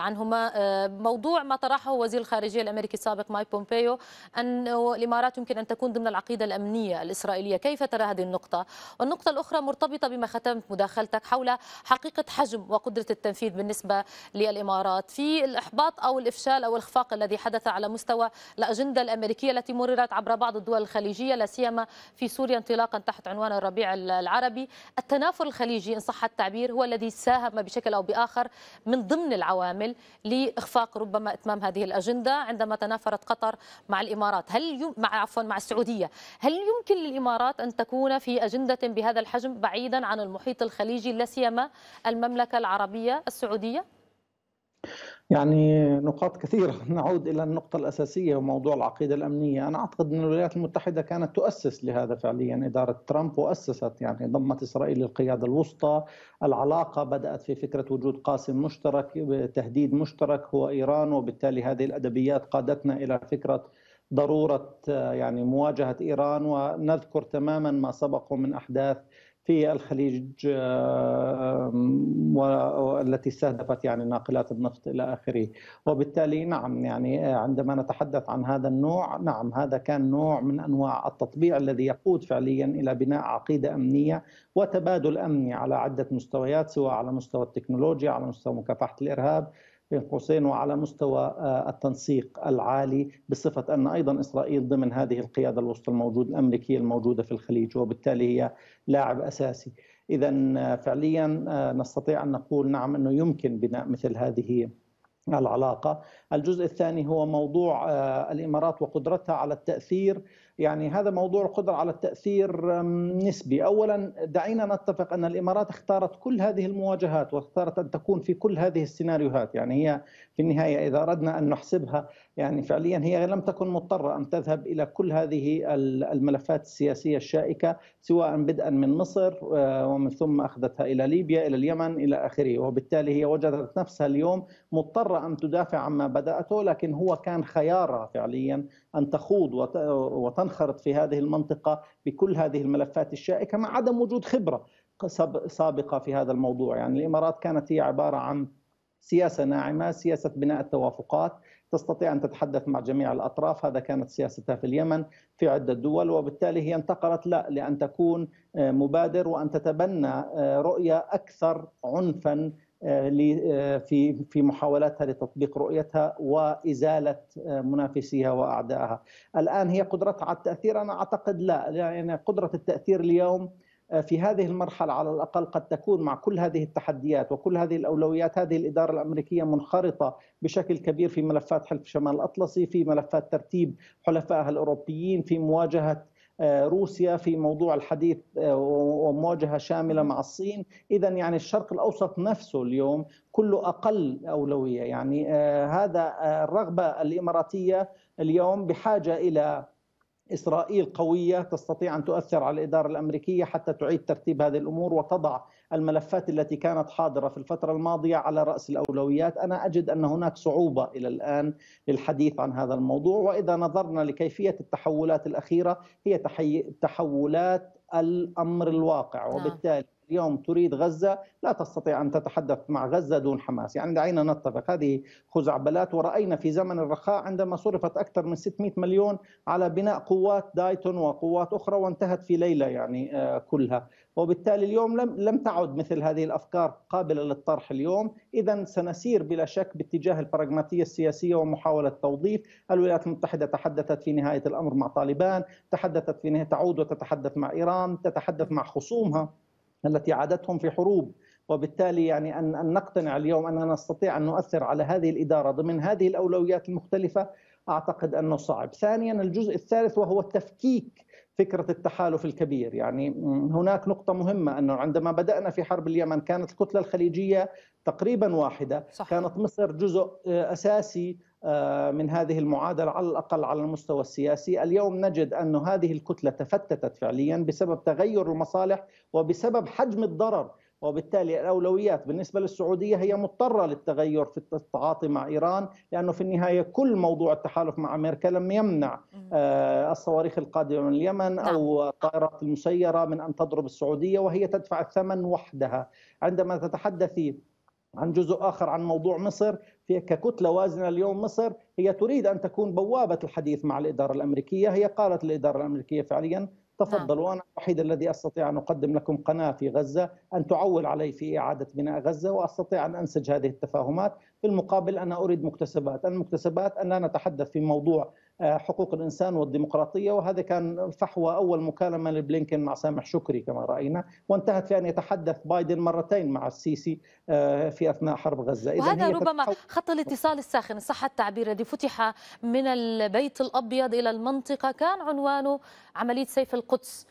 عنهما. موضوع ما طرحه وزير الخارجية الأمريكي السابق مايك بومبيو ان الإمارات يمكن أن تكون ضمن العقيدة الأمنية الإسرائيلية. كيف ترى هذه النقطة؟ والنقطة الأخرى مرتبطة بما ختمت مداخلتك حول حقيقة حجم وقدرة التنفيذ بالنسبة للإمارات. في الإحباط أو الإفشال أو الإخفاق الذي حدث على مستوى الأجندة الأمريكية التي مررت عبر بعض الدول الخليجية لا سيما في سوريا انطلاقا تحت عنوان الربيع العربي التنافر الخليجي إن صح التعبير هو الذي ساهم بشكل أو بآخر من ضمن العوامل لإخفاق ربما إتمام هذه الأجندة عندما تنافرت قطر مع الإمارات. هل يم... مع عفوا مع السعودية. هل يمكن للإمارات أن تكون في أجندة بهذا الحجم بعيدا عن المحيط الخليجي لا سيما المملكة العربية السعودية؟ يعني نقاط كثيرة. نعود إلى النقطة الأساسية وموضوع العقيدة الأمنية. أنا أعتقد أن الولايات المتحدة كانت تؤسس لهذا فعليا. إدارة ترامب وأسست. يعني ضمت إسرائيل للقيادة الوسطى. العلاقة بدأت في فكرة وجود قاسم مشترك تهديد مشترك هو إيران وبالتالي هذه الأدبيات قادتنا إلى فكرة ضرورة يعني مواجهة إيران. ونذكر تماما ما سبقه من أحداث في الخليج آه، والتي استهدفت يعني ناقلات النفط إلى آخره. وبالتالي نعم يعني عندما نتحدث عن هذا النوع نعم هذا كان نوع من أنواع التطبيع الذي يقود فعليا إلى بناء عقيدة أمنية وتبادل أمني على عدة مستويات سواء على مستوى التكنولوجيا على مستوى مكافحة الإرهاب. بين قوسين وعلى مستوى آه، التنسيق العالي بصفة أن أيضا إسرائيل ضمن هذه القيادة الوسطى الموجودة الأمريكية الموجودة في الخليج وبالتالي هي لاعب أساسي. إذا آه، فعليا آه، نستطيع أن نقول نعم أنه يمكن بناء مثل هذه العلاقة. الجزء الثاني هو موضوع الإمارات وقدرتها على التأثير يعني هذا موضوع القدرة على التأثير نسبي. أولا دعينا نتفق أن الإمارات اختارت كل هذه المواجهات واختارت أن تكون في كل هذه السيناريوهات. يعني هي في النهاية إذا أردنا أن نحسبها يعني فعليا هي لم تكن مضطرة أن تذهب إلى كل هذه الملفات السياسية الشائكة سواء بدءا من مصر آه، ومن ثم أخذتها إلى ليبيا إلى اليمن إلى آخره. وبالتالي هي وجدت نفسها اليوم مضطرة أن تدافع عما بدأته لكن هو كان خيارها فعليا أن تخوض وتنخرط في هذه المنطقة بكل هذه الملفات الشائكة مع عدم وجود خبرة سابقة في هذا الموضوع. يعني الإمارات كانت هي عبارة عن سياسة ناعمة سياسة بناء التوافقات تستطيع أن تتحدث مع جميع الأطراف. هذا كانت سياستها في اليمن في عدة دول وبالتالي هي انتقلت لا لأن تكون آه، مبادر وأن تتبنى آه، رؤية أكثر عنفا في في محاولاتها لتطبيق رؤيتها وإزالة منافسيها وأعدائها. الآن هي قدرتها على التأثير؟ أنا أعتقد لا. يعني قدرة التأثير اليوم في هذه المرحلة على الأقل قد تكون مع كل هذه التحديات وكل هذه الأولويات. هذه الإدارة الأمريكية منخرطة بشكل كبير في ملفات حلف شمال الأطلسي في ملفات ترتيب حلفائها الأوروبيين في مواجهة آه، روسيا في موضوع الحديث آه، ومواجهة شاملة مع الصين، إذا يعني الشرق الأوسط نفسه اليوم كله أقل أولوية، يعني آه، هذا الرغبة الإماراتية اليوم بحاجة إلى إسرائيل قوية تستطيع أن تؤثر على الإدارة الأمريكية حتى تعيد ترتيب هذه الأمور وتضع الملفات التي كانت حاضرة في الفترة الماضية على رأس الأولويات، أنا أجد أن هناك صعوبة إلى الآن للحديث عن هذا الموضوع، وإذا نظرنا لكيفية التحولات الأخيرة هي تحولات الأمر الواقع. نعم. وبالتالي اليوم تريد غزة لا تستطيع أن تتحدث مع غزة دون حماس. يعني دعينا نتفق. هذه خزعبلات. ورأينا في زمن الرخاء عندما صرفت أكثر من 600 مليون على بناء قوات دايتون وقوات أخرى وانتهت في ليلة يعني آه، كلها. وبالتالي اليوم لم لم تعد مثل هذه الأفكار قابلة للطرح اليوم، اذا سنسير بلا شك باتجاه البراغماتية السياسية ومحاولة توظيف، الولايات المتحدة تحدثت في نهاية الأمر مع طالبان، تحدثت في نهاية تعود وتتحدث مع إيران، تتحدث مع خصومها التي عادتهم في حروب. وبالتالي يعني ان أن نقتنع اليوم أننا نستطيع أن نؤثر على هذه الإدارة ضمن هذه الأولويات المختلفة. أعتقد أنه صعب. ثانيا الجزء الثالث وهو تفكيك فكرة التحالف الكبير، يعني هناك نقطة مهمة أنه عندما بدأنا في حرب اليمن كانت الكتلة الخليجية تقريبا واحدة، صح. كانت مصر جزء أساسي آه، من هذه المعادلة على الأقل على المستوى السياسي. اليوم نجد أن هذه الكتلة تفتتت فعليا بسبب تغير المصالح وبسبب حجم الضرر وبالتالي الأولويات بالنسبة للسعودية هي مضطرة للتغير في التعاطي مع إيران لأنه في النهاية كل موضوع التحالف مع أمريكا لم يمنع آه، الصواريخ القادمة من اليمن نعم. أو الطائرات المسيرة من أن تضرب السعودية وهي تدفع الثمن وحدها عندما تتحدثي عن جزء آخر عن موضوع مصر في ككتلة وازنة اليوم مصر هي تريد أن تكون بوابة الحديث مع الإدارة الأمريكية هي قالت للإدارة الأمريكية فعليا تفضلوا وأنا الوحيد الذي أستطيع أن أقدم لكم قناة في غزة أن تعول علي في إعادة بناء غزة وأستطيع أن أنسج هذه التفاهمات في المقابل أنا أريد مكتسبات، المكتسبات أن لا نتحدث في موضوع حقوق الإنسان والديمقراطية وهذا كان فحوى أول مكالمة لبلينكن مع سامح شكري كما رأينا وانتهت في أن يتحدث بايدن مرتين مع السيسي آه، في أثناء حرب غزة. وهذا ربما خط الاتصال الساخن صح التعبير الذي فتح من البيت الأبيض إلى المنطقة كان عنوانه عملية سيف القدس.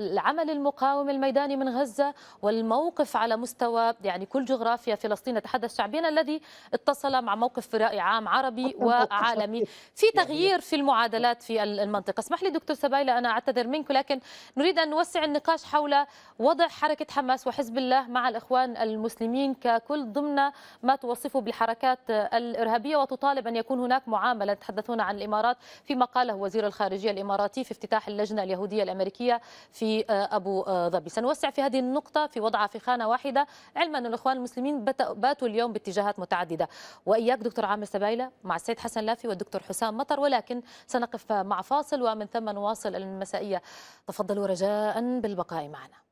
العمل المقاوم الميداني من غزة والموقف على مستوى يعني كل جغرافيا فلسطين نتحدث شعبيا الذي اتصل مع موقف في رأي عام عربي وعالمي. في تغيير في المعادلات في المنطقة. اسمح لي دكتور سبايلة أنا أعتذر منك لكن نريد أن نوسع النقاش حول وضع حركة حماس وحزب الله مع الإخوان المسلمين ككل ضمن ما توصفه بالحركات الإرهابية وتطالب أن يكون هناك معاملة. تحدثون عن الإمارات فيما قاله وزير الخارجية الإماراتي في افتتاح اللجنة اليهودية الأمريكية في آه، أبو آه، ظبي. سنوسع في هذه النقطة في وضعها في خانة واحدة. علما أن الإخوان المسلمين باتوا اليوم باتجاهات متعددة. وإياك دكتور عامر سبايلة مع السيد حسن لافي والدكتور حسام مطر. ولكن سنقف مع فاصل ومن ثم نواصل المسائية. تفضلوا رجاء بالبقاء معنا.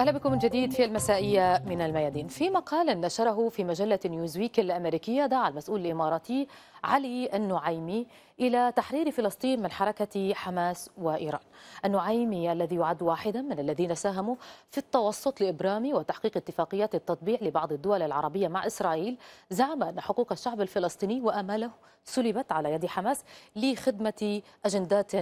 أهلا بكم من جديد في المسائية من الميادين. في مقال نشره في مجلة نيوزويك الأمريكية دعا المسؤول الإماراتي علي النعيمي إلى تحرير فلسطين من حركة حماس وإيران. النعيمي الذي يعد واحدا من الذين ساهموا في التوسط لإبرام وتحقيق اتفاقيات التطبيع لبعض الدول العربية مع إسرائيل زعم أن حقوق الشعب الفلسطيني وآماله سلبت على يد حماس لخدمة أجندات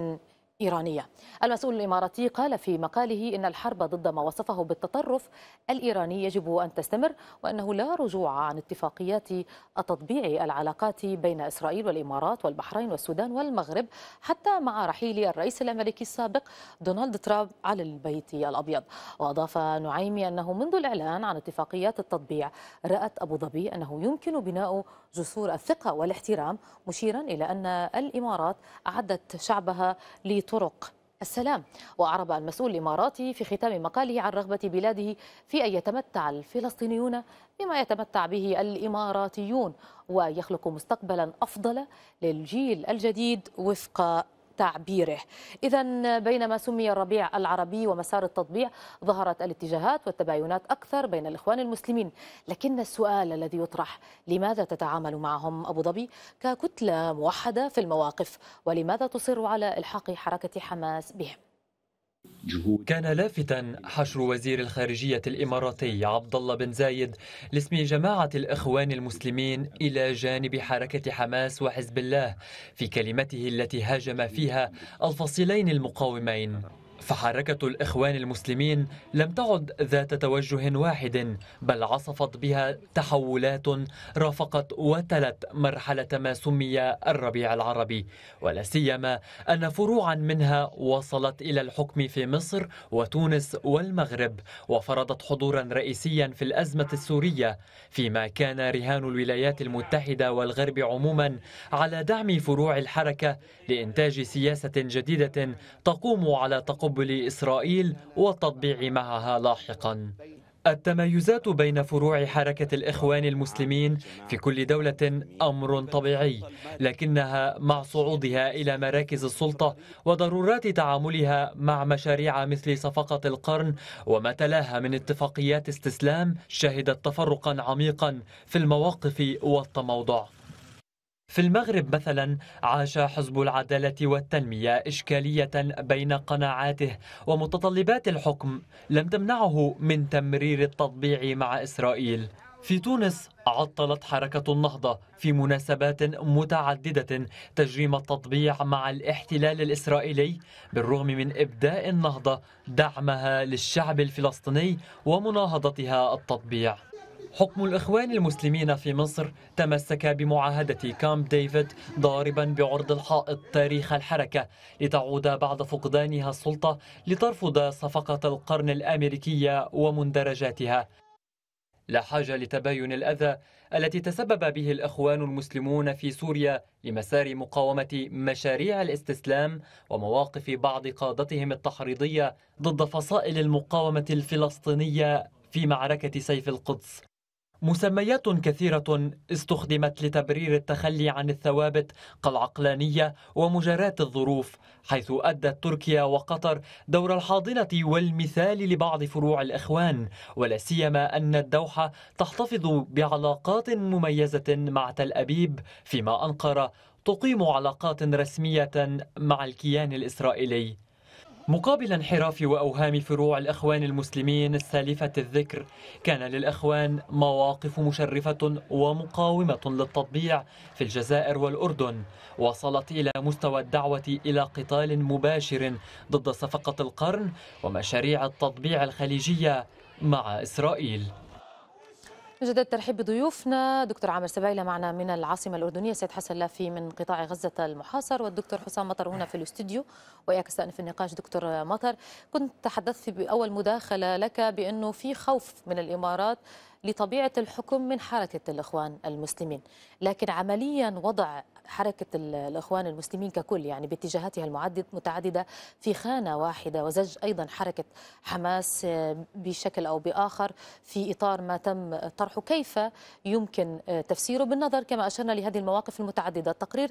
إيرانية. المسؤول الإماراتي قال في مقاله إن الحرب ضد ما وصفه بالتطرف الإيراني يجب أن تستمر وأنه لا رجوع عن اتفاقيات تطبيع العلاقات بين إسرائيل والإمارات والبحرين والسودان والمغرب حتى مع رحيل الرئيس الأمريكي السابق دونالد ترامب على البيت الأبيض. وأضاف نعيمي أنه منذ الإعلان عن اتفاقيات التطبيع رأت أبو ظبي أنه يمكن بناء جسور الثقة والاحترام مشيرا إلى أن الإمارات أعدت شعبها لطرق السلام. وأعرب المسؤول الإماراتي في ختام مقاله عن رغبة بلاده في أن يتمتع الفلسطينيون بما يتمتع به الإماراتيون ويخلق مستقبلا أفضل للجيل الجديد وفق تعبيره. إذا بينما سمي الربيع العربي ومسار التطبيع ظهرت الاتجاهات والتباينات أكثر بين الإخوان المسلمين. لكن السؤال الذي يطرح لماذا تتعامل معهم أبو ظبي ككتلة موحدة في المواقف؟ ولماذا تصر على إلحاق حركة حماس بهم؟ كان لافتا حشر وزير الخارجية الإماراتي عبد الله بن زايد لاسم جماعة الإخوان المسلمين إلى جانب حركة حماس وحزب الله في كلمته التي هاجم فيها الفصيلين المقاومين. فحركة الإخوان المسلمين لم تعد ذات توجه واحد بل عصفت بها تحولات رافقت وتلت مرحلة ما سمي الربيع العربي. ولا سيما أن فروعا منها وصلت إلى الحكم في مصر وتونس والمغرب وفرضت حضورا رئيسيا في الأزمة السورية فيما كان رهان الولايات المتحدة والغرب عموما على دعم فروع الحركة لإنتاج سياسة جديدة تقوم على تقبل تقبل إسرائيل والتطبيع معها لاحقا. التمايزات بين فروع حركة الإخوان المسلمين في كل دولة أمر طبيعي لكنها مع صعودها إلى مراكز السلطة وضرورات تعاملها مع مشاريع مثل صفقة القرن وما تلاها من اتفاقيات استسلام شهدت تفرقا عميقا في المواقف والتموضع. في المغرب مثلا عاش حزب العدالة والتنمية إشكالية بين قناعاته ومتطلبات الحكم لم تمنعه من تمرير التطبيع مع إسرائيل. في تونس عطلت حركة النهضة في مناسبات متعددة تجريم التطبيع مع الاحتلال الإسرائيلي بالرغم من إبداء النهضة دعمها للشعب الفلسطيني ومناهضتها التطبيع. حكم الإخوان المسلمين في مصر تمسك بمعاهدة كامب ديفيد ضاربا بعرض الحائط تاريخ الحركة لتعود بعد فقدانها السلطة لترفض صفقة القرن الأمريكية ومندرجاتها. لا حاجة لتباين الأذى التي تسبب به الإخوان المسلمون في سوريا لمسار مقاومة مشاريع الاستسلام ومواقف بعض قادتهم التحريضية ضد فصائل المقاومة الفلسطينية في معركة سيف القدس. مسميات كثيرة استخدمت لتبرير التخلي عن الثوابت كالعقلانية ومجاراة الظروف حيث أدت تركيا وقطر دور الحاضنة والمثال لبعض فروع الإخوان ولا سيما أن الدوحة تحتفظ بعلاقات مميزة مع تل أبيب فيما أنقرة تقيم علاقات رسمية مع الكيان الإسرائيلي. مقابل انحراف وأوهام فروع الأخوان المسلمين السالفة الذكر كان للأخوان مواقف مشرفة ومقاومة للتطبيع في الجزائر والأردن. وصلت إلى مستوى الدعوة إلى قتال مباشر ضد صفقة القرن ومشاريع التطبيع الخليجية مع نجد الترحيب بضيوفنا. دكتور عامر سبايلة معنا من العاصمة الأردنية. سيد حسن لافي من قطاع غزة المحاصر. والدكتور حسام مطر هنا في الاستوديو. وإياك استأنف النقاش دكتور مطر. كنت تحدثت بأول مداخلة لك بأنه في خوف من الإمارات. لطبيعة الحكم من حركة الإخوان المسلمين. لكن عمليا وضع حركة الإخوان المسلمين ككل يعني باتجاهاتها المتعددة في خانة واحدة وزج أيضا حركة حماس بشكل أو بآخر في إطار ما تم طرحه. كيف يمكن تفسيره؟ بالنظر كما أشرنا لهذه المواقف المتعددة. التقرير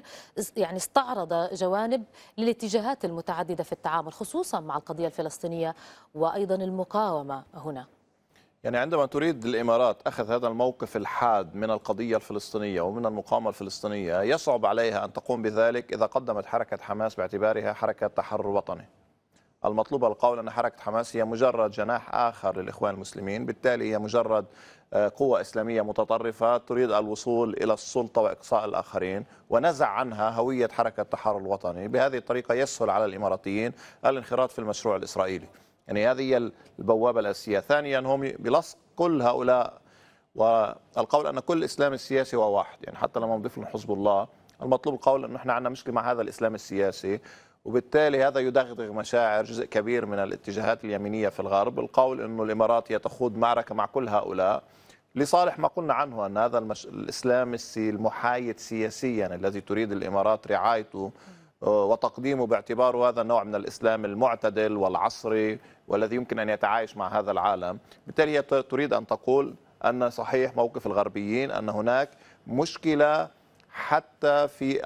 يعني استعرض جوانب للاتجاهات المتعددة في التعامل خصوصا مع القضية الفلسطينية وأيضا المقاومة هنا. يعني عندما تريد الإمارات أخذ هذا الموقف الحاد من القضية الفلسطينية ومن المقاومة الفلسطينية يصعب عليها أن تقوم بذلك إذا قدمت حركة حماس باعتبارها حركة تحرر وطني. المطلوب القول أن حركة حماس هي مجرد جناح آخر للإخوان المسلمين، بالتالي هي مجرد آه، قوة إسلامية متطرفة تريد الوصول إلى السلطة وإقصاء الآخرين ونزع عنها هوية حركة التحرر الوطني بهذه الطريقة يسهل على الإماراتيين الانخراط في المشروع الإسرائيلي يعني هذه هي البوابة الأساسية. ثانيا هم بلصق كل هؤلاء والقول أن كل الإسلام السياسي هو واحد. يعني حتى لما نضيف لهم حزب الله المطلوب القول أنه إحنا عندنا مشكلة مع هذا الإسلام السياسي وبالتالي هذا يدغدغ مشاعر جزء كبير من الاتجاهات اليمينية في الغرب. القول أنه الإمارات هي تخوض معركة مع كل هؤلاء. لصالح ما قلنا عنه أن هذا المش... الإسلام المحايد سياسيا الذي تريد الإمارات رعايته وتقديمه باعتباره هذا النوع من الإسلام المعتدل والعصري والذي يمكن أن يتعايش مع هذا العالم. بالتالي هي تريد أن تقول أن صحيح موقف الغربيين أن هناك مشكلة حتى في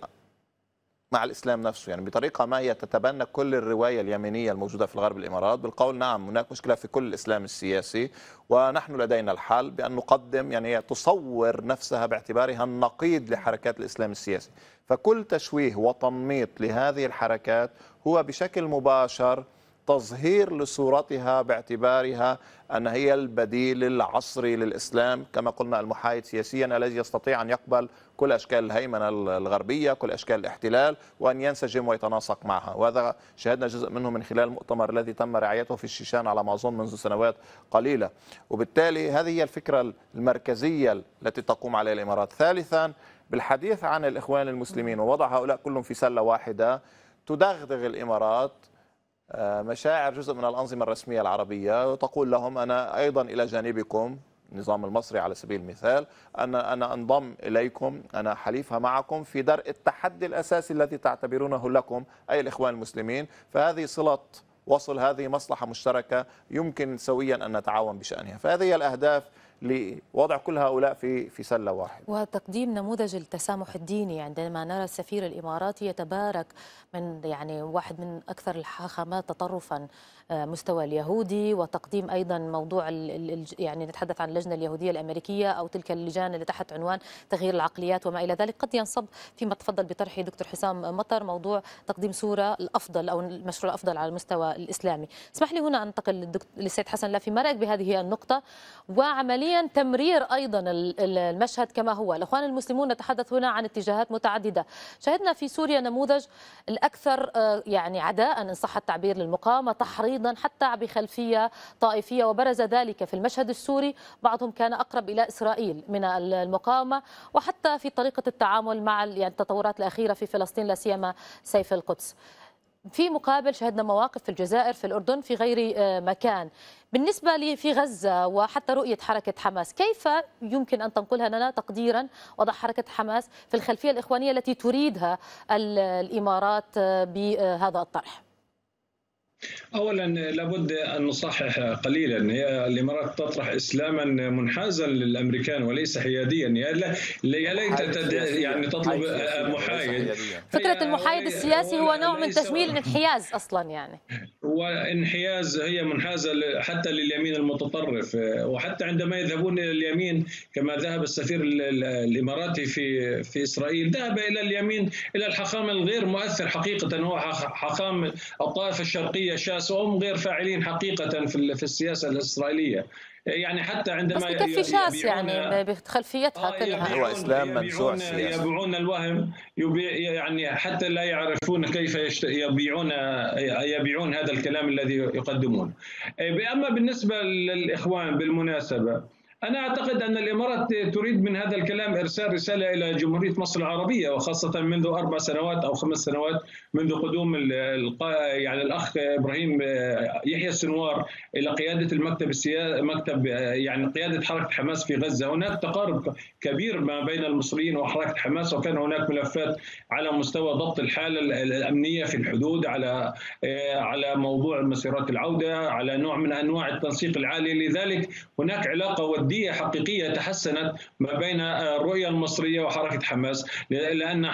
مع الإسلام نفسه يعني بطريقة ما هي تتبنى كل الرواية اليمينية الموجودة في الغرب الإمارات. بالقول نعم هناك مشكلة في كل الإسلام السياسي ونحن لدينا الحل بأن نقدم يعني هي تصور نفسها باعتبارها النقيض لحركات الإسلام السياسي. فكل تشويه وتنميط لهذه الحركات هو بشكل مباشر تظهير لصورتها باعتبارها أن هي البديل العصري للإسلام. كما قلنا المحايد سياسيا الذي يستطيع أن يقبل كل أشكال الهيمنة الغربية كل أشكال الاحتلال وأن ينسجم ويتناسق معها. وهذا شهدنا جزء منه من خلال المؤتمر الذي تم رعايته في الشيشان على ما أظن منذ سنوات قليلة. وبالتالي هذه هي الفكرة المركزية التي تقوم عليها الإمارات. ثالثا بالحديث عن الإخوان المسلمين ووضع هؤلاء كلهم في سلة واحدة تدغدغ الإمارات مشاعر جزء من الأنظمة الرسمية العربية وتقول لهم أنا أيضا إلى جانبكم النظام المصري على سبيل المثال أنا أنا أنضم إليكم أنا حليفها معكم في درء التحدي الأساسي الذي تعتبرونه لكم أي الإخوان المسلمين. فهذه صلة وصل هذه مصلحة مشتركة يمكن سويا أن نتعاون بشأنها. فهذه هي الأهداف لوضع كل هؤلاء في في سلة واحدة. وتقديم نموذج التسامح الديني عندما نرى السفير الإماراتي يتبارك من يعني واحد من أكثر الحاخامات تطرفا مستوى اليهودي وتقديم أيضا موضوع يعني نتحدث عن اللجنة اليهودية الأمريكية أو تلك اللجان اللي تحت عنوان تغيير العقليات وما إلى ذلك. قد ينصب فيما تفضل بطرحه دكتور حسام مطر موضوع تقديم صوره الأفضل أو المشروع الأفضل على المستوى الإسلامي. اسمح لي هنا أنتقل للسيد حسن لافي ما رايك بهذه النقطة. وعمليا تمرير أيضا المشهد كما هو، الإخوان المسلمون نتحدث هنا عن اتجاهات متعددة، شهدنا في سوريا نموذج الأكثر آه، يعني عداء إن صح التعبير للمقاومة تحريض أيضا حتى بخلفية طائفية وبرز ذلك في المشهد السوري. بعضهم كان أقرب إلى إسرائيل من المقاومة. وحتى في طريقة التعامل مع يعني التطورات الأخيرة في فلسطين لا سيما سيف القدس. في مقابل شهدنا مواقف في الجزائر في الأردن في غير آه، مكان. بالنسبة لي في غزة وحتى رؤية حركة حماس كيف يمكن أن تنقلها لنا تقديرا؟ وضع حركة حماس في الخلفية الإخوانية التي تريدها الإمارات آه، بهذا الطرح. اولا لابد أن نصحح قليلا. هي الإمارات تطرح اسلاما منحازا للأمريكان وليس حياديا. يا ليت يعني تطلب محايد فكرة المحايد السياسي هو نوع من تجميل الانحياز أصلا يعني. وانحياز هي منحازة حتى لليمين المتطرف. وحتى عندما يذهبون إلى اليمين كما ذهب السفير الإماراتي في في إسرائيل ذهب إلى اليمين إلى الحقام الغير مؤثر حقيقة. هو حقام الطائفة الشرقية شاس وهم غير فاعلين حقيقة في السياسة الإسرائيلية. يعني حتى عندما بس بكفي شاس يعني بخلفيتها آه كلها. هو اسلام منزوع سياسي. يبيعون الوهم يبيع يعني حتى لا يعرفون كيف يبيعون يبيعون هذا الكلام الذي يقدمون. أما بالنسبة للإخوان بالمناسبة أنا أعتقد أن الإمارات تريد من هذا الكلام إرسال رسالة إلى جمهورية مصر العربية وخاصة منذ أربع سنوات أو خمس سنوات منذ قدوم يعني الأخ إبراهيم يحيى السنوار إلى قيادة المكتب السياسي مكتب يعني قيادة حركة حماس في غزة. هناك تقارب كبير ما بين المصريين وحركة حماس وكان هناك ملفات على مستوى ضبط الحالة الأمنية في الحدود على على موضوع مسيرات العودة على نوع من أنواع التنسيق العالي. لذلك هناك علاقة ودية جديه حقيقية تحسنت ما بين الرؤية المصرية وحركة حماس لأن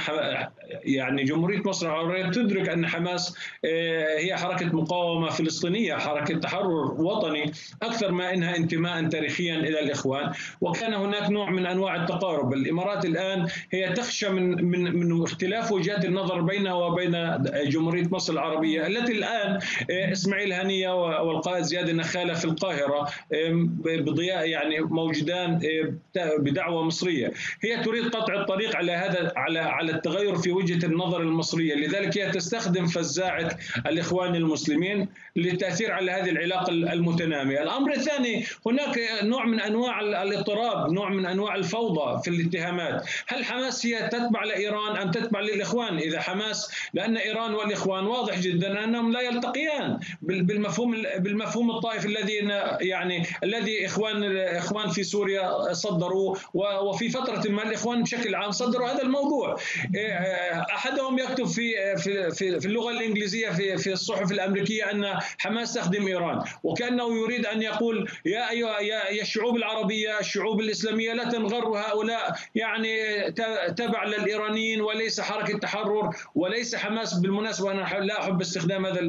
يعني جمهورية مصر العربيه تدرك أن حماس آه، هي حركة مقاومة فلسطينية حركة تحرر وطني أكثر ما إنها انتماء تاريخيا إلى الإخوان. وكان هناك نوع من أنواع التقارب. الإمارات الآن هي تخشى من من من اختلاف وجهات النظر بينها وبين جمهورية مصر العربية التي الآن آه، إسماعيل هنيه والقائد زياد النخالة في القاهرة بضياء يعني موجودان بدعوة مصرية، هي تريد قطع الطريق على هذا على على التغير في وجهة النظر المصرية، لذلك هي تستخدم فزاعة الإخوان المسلمين للتأثير على هذه العلاقة المتنامية، الأمر الثاني هناك نوع من أنواع الاضطراب، نوع من أنواع الفوضى في الاتهامات، هل حماس هي تتبع لإيران أم تتبع للإخوان؟ إذا حماس لأن إيران والإخوان واضح جدا أنهم لا يلتقيان بالمفهوم بالمفهوم الطائفي الذي يعني الذي إخوان إخوان في سوريا صدروا وفي فترة ما الإخوان بشكل عام صدروا هذا الموضوع. إيه، أحدهم يكتب في في في اللغة الإنجليزية في في الصحف الأمريكية أن حماس تخدم إيران وكأنه يريد أن يقول يا أيها يا الشعوب العربية الشعوب الإسلامية لا تنغر هؤلاء يعني تبع للإيرانيين وليس حركة تحرر وليس حماس بالمناسبة أنا لا أحب استخدام هذا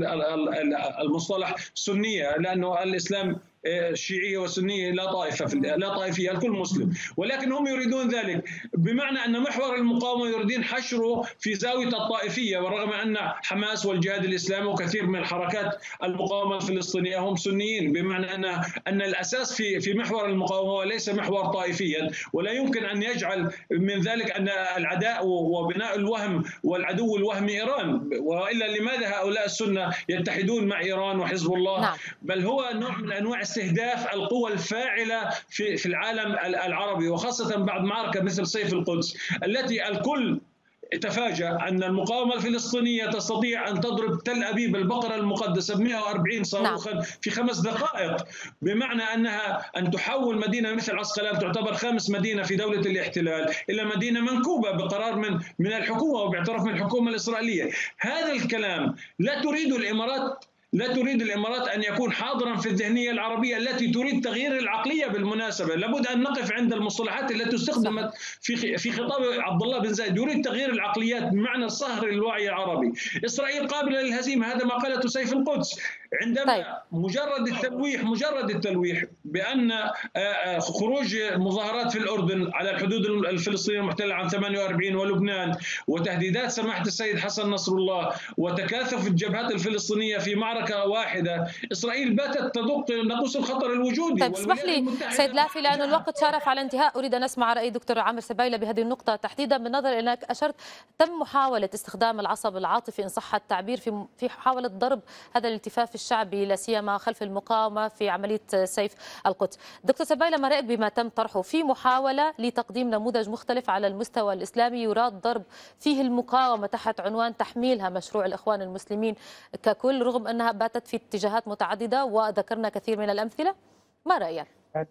المصطلح سنية لأنه الإسلام الشيعيه والسنيه لا طائفة في لا طائفية الكل مسلم. ولكن هم يريدون ذلك. بمعنى أن محور المقاومة يريدون حشره في زاوية الطائفية ورغم أن حماس والجهاد الإسلامي وكثير من الحركات المقاومة الفلسطينية هم سنيين. بمعنى ان أن الأساس في في محور المقاومة وليس محور طائفيا. ولا يمكن أن يجعل من ذلك أن العداء وبناء الوهم والعدو الوهمي إيران. وإلا لماذا هؤلاء السنة يتحدون مع إيران وحزب الله؟ نعم. بل هو نوع من أنواع استهداف القوى الفاعلة في في العالم العربي وخاصة بعد معركة مثل سيف القدس التي الكل تفاجأ أن المقاومة الفلسطينية تستطيع أن تضرب تل أبيب البقرة المقدسة ب 140 صاروخا نعم. في خمس دقائق بمعنى أنها أن تحول مدينة مثل عسقلان تعتبر خامس مدينة في دولة الاحتلال إلى مدينة منكوبة بقرار من من الحكومة وباعتراف من الحكومة الإسرائيلية هذا الكلام لا تريد الإمارات لا تريد الإمارات أن يكون حاضرا في الذهنية العربية التي تريد تغيير العقلية بالمناسبة، لابد أن نقف عند المصطلحات التي استخدمت في في خطاب عبد الله بن زايد، يريد تغيير العقليات بمعنى صهر الوعي العربي، إسرائيل قابلة للهزيمة. هذا ما قالته سيف القدس، عندما طيب. مجرد التلويح مجرد التلويح بأن آه، آه، خروج مظاهرات في الأردن على الحدود الفلسطينية المحتلة عام 48 ولبنان وتهديدات سماحة السيد حسن نصر الله وتكاثف الجبهات الفلسطينية في معركة واحدة إسرائيل باتت تدق ناقوس الخطر الوجودي طيب اسمح لي سيد لافي لأنه الوقت شارف على الانتهاء أريد أن أسمع رأي دكتور عامر سبايلة بهذه النقطة. تحديدا بالنظر أنك أشرت تم محاولة استخدام العصب العاطفي إن صح التعبير في في محاولة ضرب هذا الالتفاف الشعبي لا سيما خلف المقاومة في عملية سيف القدس. دكتور سبايله ما رأيك بما تم طرحه في محاولة لتقديم نموذج مختلف على المستوى الإسلامي يراد ضرب فيه المقاومة تحت عنوان تحميلها مشروع الإخوان المسلمين ككل رغم أنها باتت في اتجاهات متعددة وذكرنا كثير من الأمثلة. ما رأيك؟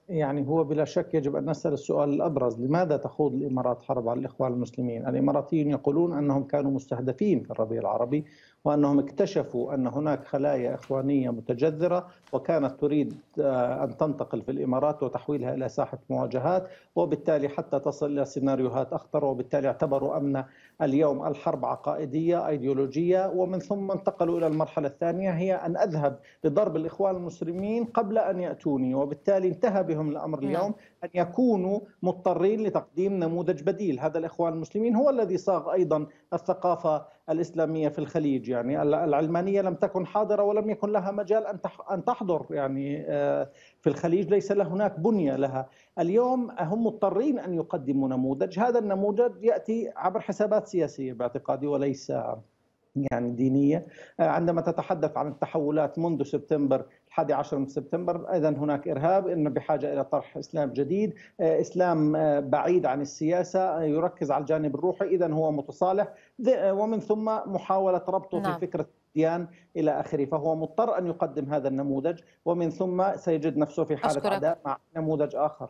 يعني هو بلا شك يجب أن نسأل السؤال الأبرز، لماذا تخوض الإمارات حرب على الإخوان المسلمين؟ الاماراتيين يقولون أنهم كانوا مستهدفين في الربيع العربي وأنهم اكتشفوا أن هناك خلايا إخوانية متجذرة وكانت تريد آه، أن تنتقل في الإمارات وتحويلها إلى ساحة مواجهات وبالتالي حتى تصل إلى سيناريوهات أخطر وبالتالي اعتبروا ان اليوم الحرب عقائدية أيديولوجية ومن ثم انتقلوا إلى المرحلة الثانية هي أن أذهب لضرب الإخوان المسلمين قبل أن يأتوني وبالتالي انتهى بهم الأمر نعم. اليوم أن يكونوا مضطرين لتقديم نموذج بديل. هذا الإخوان المسلمين هو الذي صاغ أيضا الثقافة الإسلامية في الخليج. يعني العلمانية لم تكن حاضرة ولم يكن لها مجال أن أن تحضر. يعني آه، في الخليج ليس له هناك بنية لها. اليوم هم مضطرين أن يقدموا نموذج. هذا النموذج يأتي عبر حسابات سياسية باعتقادي وليس يعني دينية. آه، عندما تتحدث عن التحولات منذ سبتمبر الحادي عشر من سبتمبر إذا هناك إرهاب إن بحاجة إلى طرح إسلام جديد. آه، إسلام آه، بعيد عن السياسة يركز على الجانب الروحي إذا هو متصالح. ومن ثم محاولة ربطه نعم. في فكرة الديان إلى آخره فهو مضطر أن يقدم هذا النموذج. ومن ثم سيجد نفسه في حالة عداء مع نموذج آخر.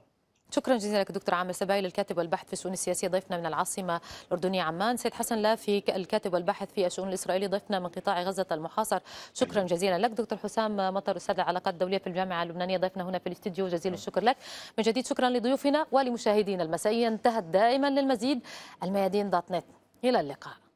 شكرا جزيلا لك دكتور عامر سبايل الكاتب والباحث في الشؤون السياسية ضيفنا من العاصمة الأردنية عمان. سيد حسن لافي الكاتب والباحث في الشؤون الاسرائيليه ضيفنا من قطاع غزة المحاصر. شكرا جزيلا لك دكتور حسام مطر أستاذ العلاقات الدولية في الجامعة اللبنانية ضيفنا هنا في الاستديو. جزيل الشكر لك. من جديد شكرا لضيوفنا ولمشاهدينا المسائية. انتهت دائما للمزيد الميادين دوت نت. إلى اللقاء.